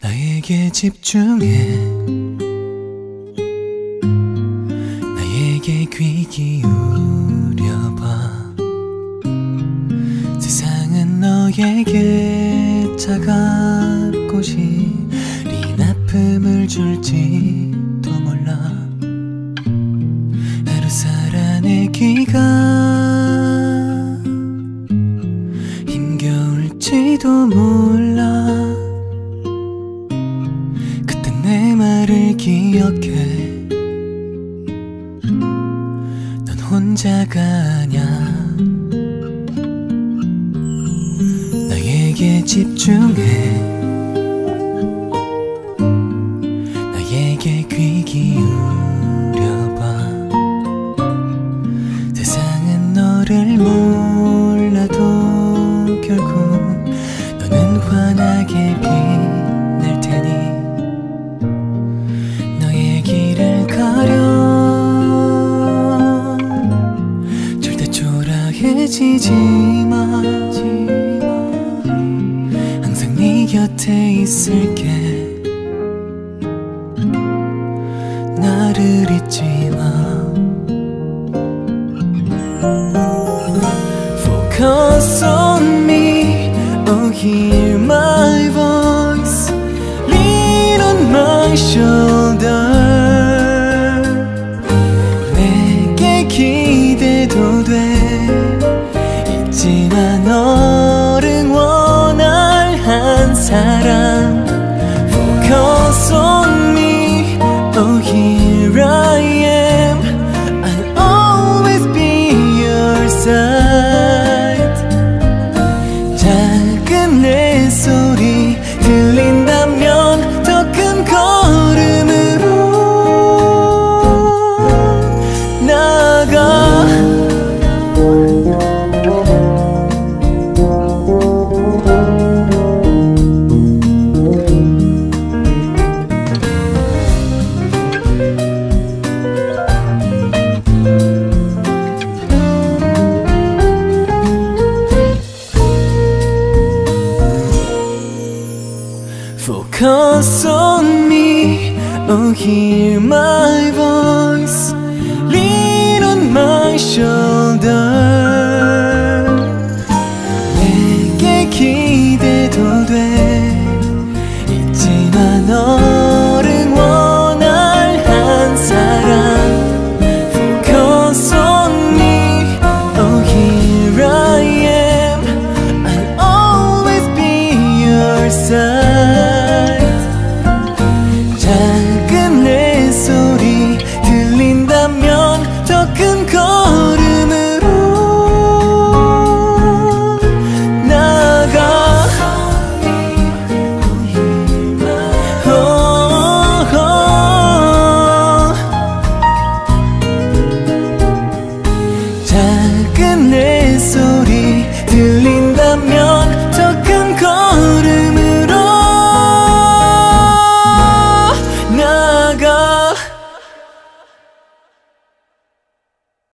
나에게 집중해. 나에게 귀 기울여봐. 세상은 너에게 차갑고 시린 아픔을 줄지도 몰라. 하루 살아내기가 힘겨울지도 몰라 혼자가 아냐? 나에게 집중해 초라해지지 마 항상 네 곁에 있을게 나를 잊지 마 Focus on me Oh hear my voice Lean on my shoulder Focus on me, oh hear my voice. Lean on my shoulder